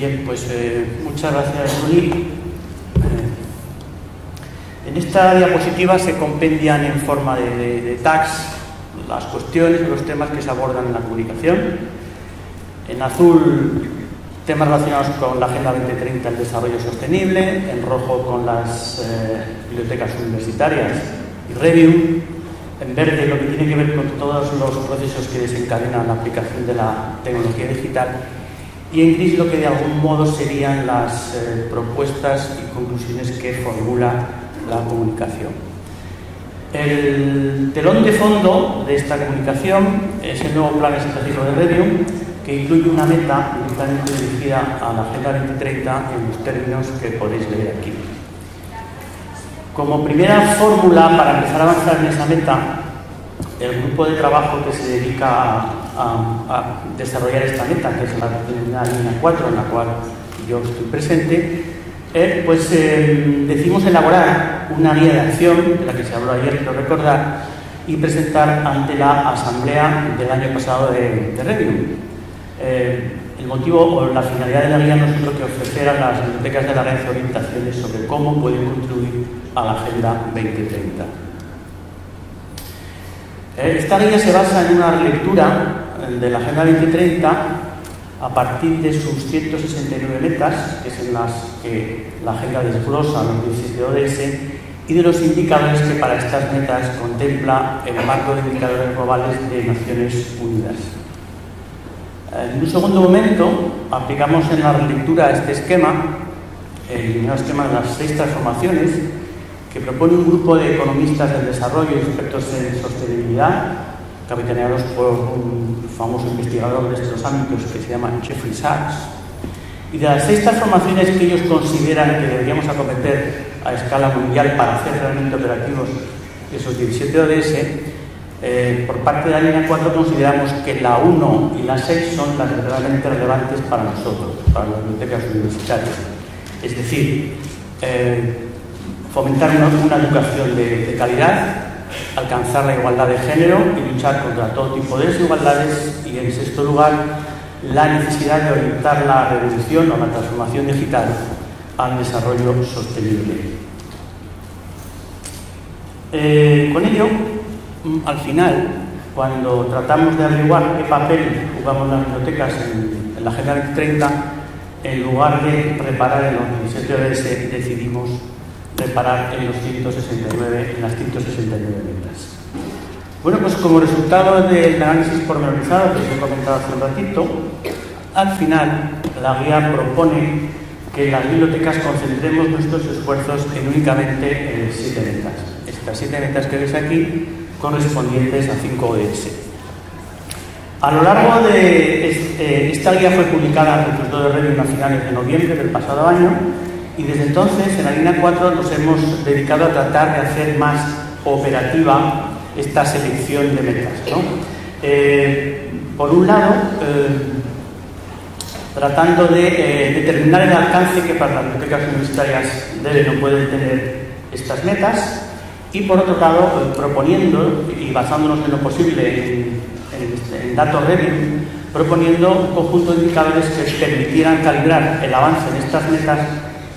Bien, pues eh, muchas gracias, Juli. Eh, en esta diapositiva se compendian en forma de, de, tags las cuestiones, los temas que se abordan en la comunicación. En azul, temas relacionados con la Agenda 2030, el desarrollo sostenible. En rojo, con las eh, bibliotecas universitarias y review. En verde, lo que tiene que ver con todos los procesos que desencadenan la aplicación de la tecnología digital y en gris lo que de algún modo serían las eh, propuestas y conclusiones que formula la comunicación. El telón de fondo de esta comunicación es el nuevo plan estratégico de Review, que incluye una meta directamente dirigida a la Agenda 2030 en los términos que podéis leer aquí. Como primera fórmula para empezar a avanzar en esa meta, el grupo de trabajo que se dedica a, a, desarrollar esta meta, que es la, línea 4 en la cual yo estoy presente, eh, pues eh, decimos elaborar una guía de acción, de la que se habló ayer, quiero recordar, y presentar ante la asamblea del año pasado de, de. Eh, el motivo o la finalidad de la guía no es otro que ofrecer a las bibliotecas de la red orientaciones sobre cómo pueden contribuir a la Agenda 2030. Esta guía se basa en una lectura de la Agenda 2030 a partir de sus 169 metas, que es en las que la agenda desglosa los 17 ODS, y de los indicadores que para estas metas contempla el marco de indicadores globales de Naciones Unidas. En un segundo momento, aplicamos en la lectura este esquema, el esquema de las seis transformaciones, que propone un grupo de economistas del desarrollo y expertos en sostenibilidad, capitaneados por un famoso investigador de estos ámbitos que se llama Jeffrey Sachs. Y de las seis transformaciones que ellos consideran que deberíamos acometer a escala mundial para hacer realmente operativos esos 17 ODS, eh, por parte de la línea 4 consideramos que la 1 y la 6 son las verdaderamente relevantes para nosotros, para las bibliotecas universitarias. Es decir, eh, fomentar una, educación de, de, calidad, alcanzar la igualdad de género y luchar contra todo tipo de desigualdades y, en sexto lugar, la necesidad de orientar la revolución o la transformación digital al desarrollo sostenible. Eh, con ello, al final, cuando tratamos de averiguar qué papel jugamos las bibliotecas en, la Agenda 2030, en lugar de reparar en los 17 ODS, decidimos reparar en los 169, en las 169 metas. Bueno, pues como resultado del análisis pormenorizado que os he comentado hace un ratito, al final la guía propone que las bibliotecas concentremos nuestros esfuerzos en únicamente en siete metas. Estas siete metas que veis aquí correspondientes a 5 ODS. A lo largo de este, esta guía fue publicada en el resultado de Review a finales de noviembre del pasado año y desde entonces en la línea 4 nos hemos dedicado a tratar de hacer más operativa esta selección de metas. Eh, por un lado, eh, tratando de eh, determinar el alcance que para las bibliotecas universitarias deben o pueden tener estas metas, y por otro lado, proponiendo, y basándonos en lo posible en, en, en datos review, proponiendo un conjunto de indicadores que permitieran calibrar el avance en estas metas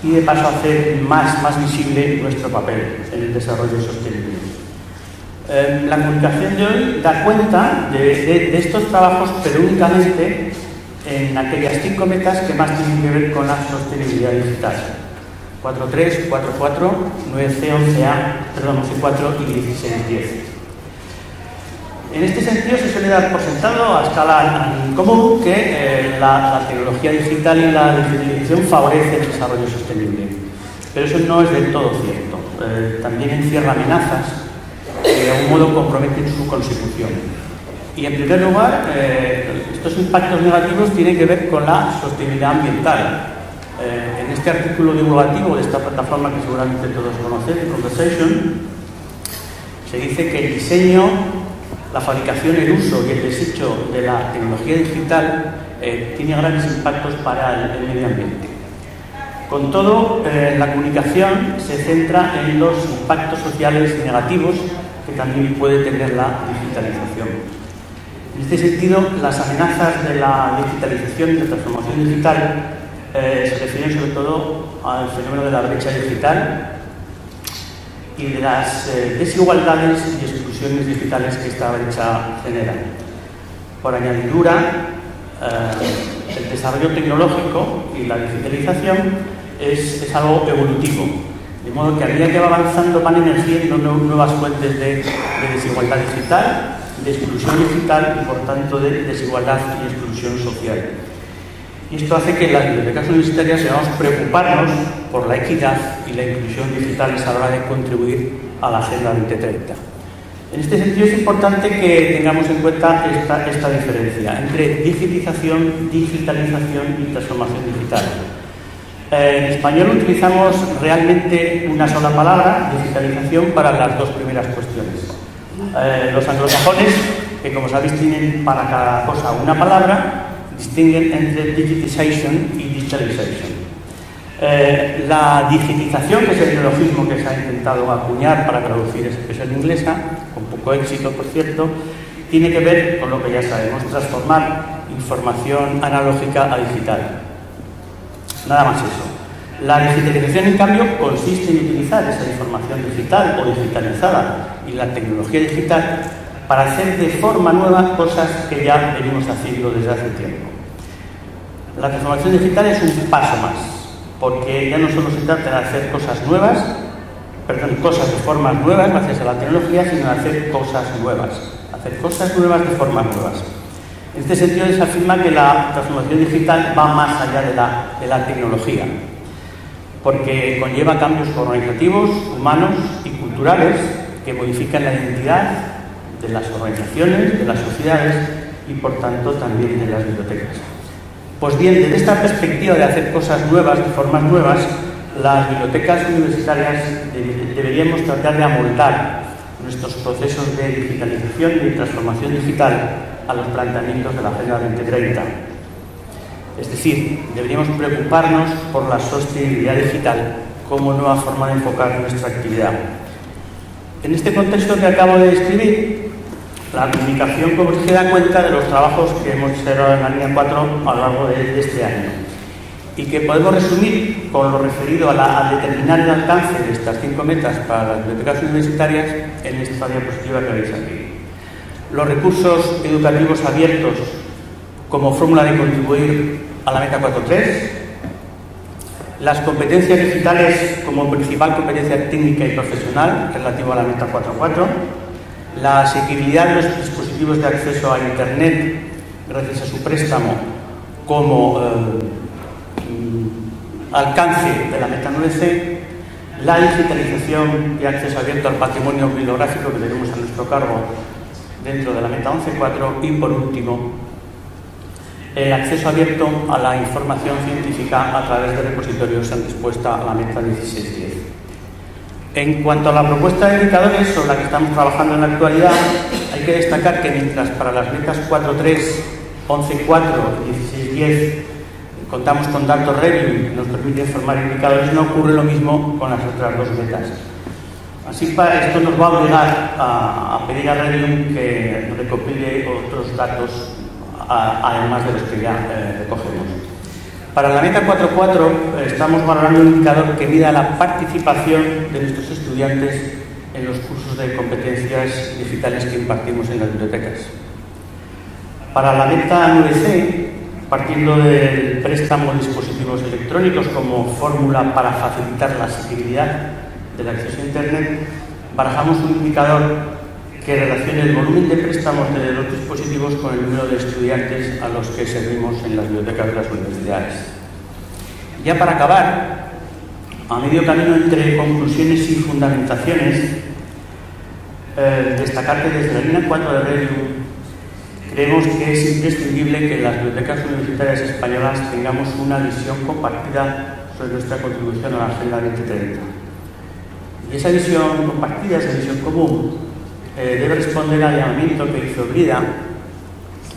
y de paso hacer más, más visible nuestro papel en el desarrollo sostenible. Eh, la comunicación de hoy da cuenta de, de, de, estos trabajos, pero únicamente en aquellas cinco metas que más tienen que ver con la sostenibilidad digital. 4.3, 4.4, 9C, 11A, perdón, 11.4 y 16.10. En este sentido se suele dar por sentado a escala común que eh, la, tecnología digital y la digitalización favorece el desarrollo sostenible. Pero eso no es del todo cierto. Eh, también encierra amenazas que de algún modo comprometen su consecución. Y en primer lugar, eh, estos impactos negativos tienen que ver con la sostenibilidad ambiental. en este artículo divulgativo de esta plataforma que seguramente todos conocen, Conversation, se dice que el diseño la fabricación, el uso y el desecho de la tecnología digital eh, tiene grandes impactos para el, medio ambiente. Con todo, eh, la comunicación se centra en los impactos sociales negativos que también puede tener la digitalización. En este sentido, las amenazas de la digitalización y la transformación digital eh, se refieren sobre todo al fenómeno de la brecha digital y de las eh, desigualdades y exclusiones digitales que esta brecha genera. Por añadidura, eh, el desarrollo tecnológico y la digitalización es, algo evolutivo, de modo que a medida que va avanzando van emergiendo nuevas fuentes de, de desigualdad digital, de exclusión digital y por tanto de desigualdad y exclusión social. Y esto hace que las bibliotecas universitarias debamos preocuparnos por la equidad y la inclusión digital a la hora de contribuir a la Agenda 2030. En este sentido es importante que tengamos en cuenta esta, esta diferencia entre digitalización, digitalización y transformación digital. Eh, en español utilizamos realmente una sola palabra, digitalización, para las dos primeras cuestiones. Eh, los anglosajones, que como sabéis tienen para cada cosa una palabra, distinguen entre digitization y digitalization. Eh, la digitización, que es el neologismo que se ha intentado acuñar para traducir esa expresión inglesa, con poco éxito, por cierto, tiene que ver con lo que ya sabemos, transformar información analógica a digital. Nada más eso. La digitalización, en cambio, consiste en utilizar esa información digital o digitalizada y la tecnología digital para hacer de forma nueva cosas que ya venimos haciendo desde hace tiempo. La transformación digital es un paso más, porque ya no solo se trata de hacer cosas nuevas, perdón, cosas de formas nuevas gracias a la tecnología, sino de hacer cosas nuevas, hacer cosas nuevas de formas nuevas. En este sentido se afirma que la transformación digital va más allá de la, de la tecnología, porque conlleva cambios organizativos, humanos y culturales que modifican la identidad de las organizaciones, de las sociedades y por tanto también de las bibliotecas. Pues bien, desde esta perspectiva de hacer cosas nuevas, de formas nuevas, las bibliotecas universitarias deberíamos tratar de amoldar nuestros procesos de digitalización y transformación digital a los planteamientos de la Agenda 2030. Es decir, deberíamos preocuparnos por la sostenibilidad digital como nueva forma de enfocar nuestra actividad. En este contexto que acabo de describir, la comunicación, como da cuenta de los trabajos que hemos hecho en la línea 4 a lo largo de, este año y que podemos resumir con lo referido a, determinar el alcance de estas cinco metas para las bibliotecas universitarias en esta diapositiva que veis aquí. Los recursos educativos abiertos como fórmula de contribuir a la meta 4.3, las competencias digitales como principal competencia técnica y profesional relativa a la meta 4.4, la asequibilidad de los dispositivos de acceso a Internet gracias a su préstamo como eh, alcance de la meta 9C, la digitalización y acceso abierto al patrimonio bibliográfico que tenemos a nuestro cargo dentro de la meta 11.4 y por último el acceso abierto a la información científica a través de repositorios en respuesta a la meta 16.10. En cuanto a la propuesta de indicadores sobre la que estamos trabajando en la actualidad, hay que destacar que mientras para las metas 4.3, 11.4 y 16.10 contamos con datos Review que nos permiten formar indicadores, no ocurre lo mismo con las otras dos metas. Así para esto nos va a obligar a, pedir a Review que recopile otros datos además de los que ya eh, recogemos. Para la meta 4.4 estamos valorando un indicador que mida la participación de nuestros estudiantes en los cursos de competencias digitales que impartimos en las bibliotecas. Para la meta 9C, partiendo del préstamo de dispositivos electrónicos como fórmula para facilitar la accesibilidad del acceso a Internet, barajamos un indicador que relacione el volumen de préstamos de los dispositivos con el número de estudiantes a los que servimos en las bibliotecas de las universidades. Ya para acabar, a medio camino entre conclusiones y fundamentaciones, eh, destacar que desde la línea 4 de Review creemos que es imprescindible que las bibliotecas universitarias españolas tengamos una visión compartida sobre nuestra contribución a la Agenda 2030. Y esa visión compartida, esa visión común, eh, debe responder al llamamiento que hizo Brida,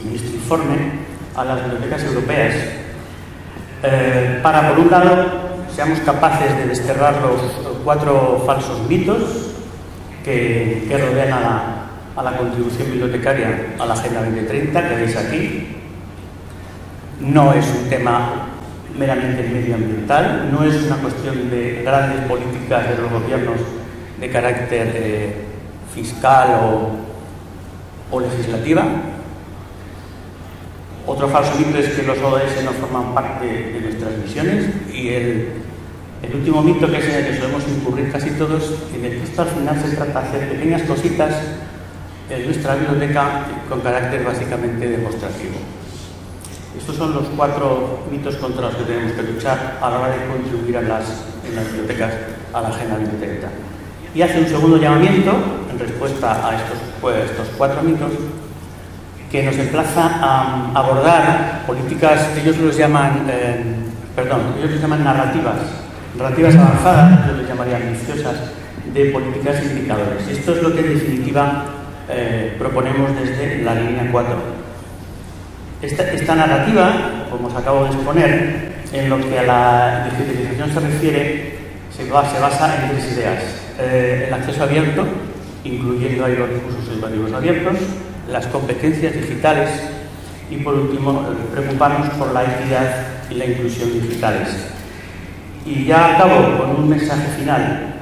en este informe, a las bibliotecas europeas, eh, para, por un lado, seamos capaces de desterrar los cuatro falsos mitos que, rodean a la, a la contribución bibliotecaria a la Agenda 2030, que veis aquí. No es un tema meramente medioambiental, no es una cuestión de grandes políticas de los gobiernos de carácter eh, fiscal o, legislativa. Otro falso mito es que los ODS no forman parte de nuestras misiones y el, último mito que es el que solemos incurrir casi todos, en el que esto al final se trata de hacer pequeñas cositas en nuestra biblioteca con carácter básicamente demostrativo. Estos son los cuatro mitos contra los que tenemos que luchar a la hora de contribuir a las, en las bibliotecas a la agenda biblioteca. Y hace un segundo llamamiento en respuesta a estos, pues, cuatro mitos que nos emplaza a abordar políticas, ellos los llaman, eh, perdón, ellos los llaman narrativas, narrativas avanzadas, yo les llamaría ambiciosas, de políticas indicadores. Y esto es lo que en definitiva eh, proponemos desde la línea 4 esta, narrativa, como os acabo de exponer, en lo que a la digitalización se refiere, se, basa en tres ideas. Eh, el acceso abierto, incluyendo ahí los recursos educativos abiertos, las competencias digitales y, por último, preocuparnos por la equidad y la inclusión digitales. Y ya acabo con un mensaje final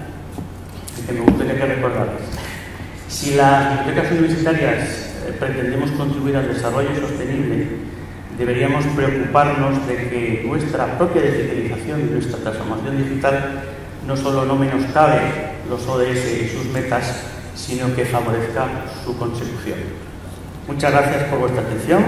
que me gustaría que recordarles. Si las bibliotecas universitarias pretendemos contribuir al desarrollo sostenible, deberíamos preocuparnos de que nuestra propia digitalización y nuestra transformación digital no solo no menoscabe los ODS y sus metas, sino que favorezca su consecución. Muchas gracias por vuestra atención.